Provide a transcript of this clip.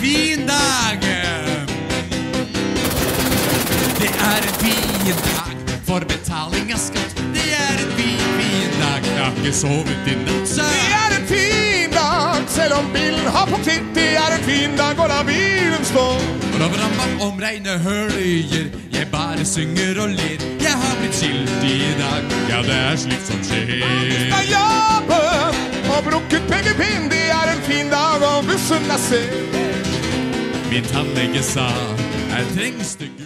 fin dag. Det er en fin dag for betaling av skatt. Det er en fin, fin dag. Jeg har ikke sovet i natt, så Det er en fin dag, selv om bilen har punktitt. Det er en fin dag å la bilen stå. Om reine høljer. Jeg bare synger og ler. Jeg har blitt skilt i dag. Ja, det er slikt som skjer. Skal jobbe og brukket pengepinn. Det er en fin dag, og bussen er sen. Mitt han legger sa, er trengs det Gud